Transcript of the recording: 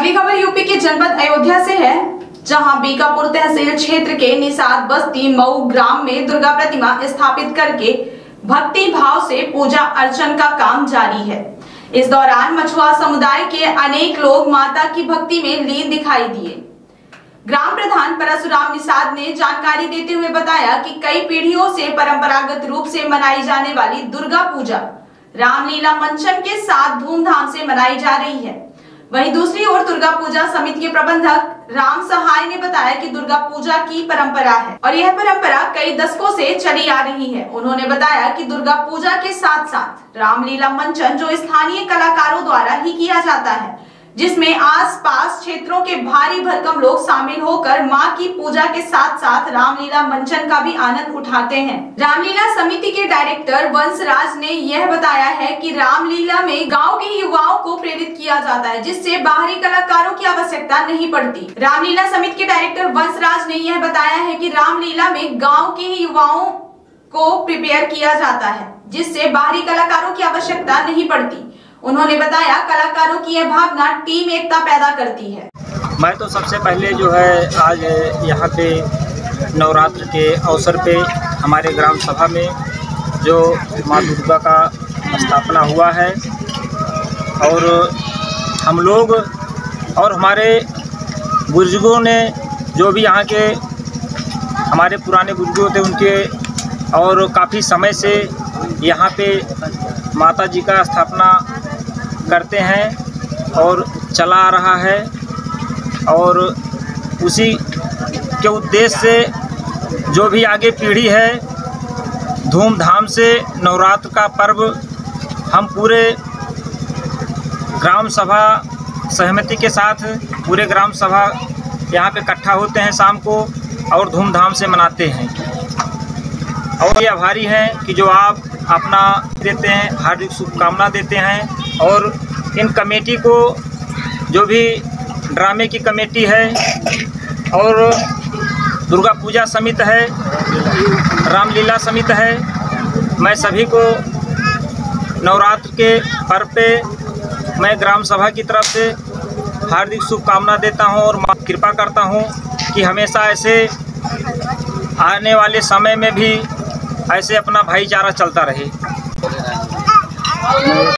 अगली खबर यूपी के जनपद अयोध्या से है, जहाँ बीकापुर तहसील क्षेत्र के निषाद बस्ती मऊ ग्राम में दुर्गा प्रतिमा स्थापित करके भक्ति भाव से पूजा अर्चन का काम जारी है। इस दौरान मछुआ समुदाय के अनेक लोग माता की भक्ति में लीन दिखाई दिए। ग्राम प्रधान परशुराम निषाद ने जानकारी देते हुए बताया कि कई पीढ़ियों से परंपरागत रूप से मनाई जाने वाली दुर्गा पूजा रामलीला मंचन के साथ धूमधाम से मनाई जा रही है। वहीं दूसरी ओर दुर्गा पूजा समिति के प्रबंधक राम सहाय ने बताया कि दुर्गा पूजा की परंपरा है और यह परंपरा कई दशकों से चली आ रही है। उन्होंने बताया कि दुर्गा पूजा के साथ साथ रामलीला मंचन जो स्थानीय कलाकारों द्वारा ही किया जाता है जिसमें आसपास क्षेत्रों के भारी भरकम लोग शामिल होकर माँ की पूजा के साथ साथ रामलीला मंचन का भी आनंद उठाते हैं। रामलीला समिति के डायरेक्टर वंशराज ने यह बताया है कि रामलीला में गाँव के युवाओं को प्रेरित किया जाता है, जिससे बाहरी कलाकारों की आवश्यकता नहीं पड़ती। रामलीला समिति के डायरेक्टर वंशराज ने यह बताया है की रामलीला में गाँव के युवाओं को प्रिपेयर किया जाता है, जिससे बाहरी कलाकारों की आवश्यकता नहीं पड़ती। उन्होंने बताया, कलाकारों की यह भावना टीम एकता पैदा करती है। मैं तो सबसे पहले जो है, आज यहाँ पे नवरात्र के अवसर पे हमारे ग्राम सभा में जो माँ दुर्गा का स्थापना हुआ है, और हम लोग और हमारे बुज़ुर्गों ने जो भी यहाँ के हमारे पुराने बुज़ुर्ग थे उनके और काफ़ी समय से यहाँ पे माता जी का स्थापना करते हैं और चला रहा है और उसी के उद्देश्य से जो भी आगे पीढ़ी है, धूमधाम से नवरात्र का पर्व हम पूरे ग्राम सभा सहमति के साथ पूरे ग्राम सभा यहाँ पे इकट्ठा होते हैं शाम को और धूमधाम से मनाते हैं। और ये आभारी हैं कि जो आप अपना देते हैं, हार्दिक शुभकामना देते हैं। और इन कमेटी को जो भी ड्रामे की कमेटी है और दुर्गा पूजा समिति है, रामलीला समिति है, मैं सभी को नवरात्र के पर्व पे, मैं ग्राम सभा की तरफ़ से हार्दिक शुभकामना देता हूँ और कृपा करता हूँ कि हमेशा ऐसे आने वाले समय में भी ऐसे अपना भाईचारा चलता रहे।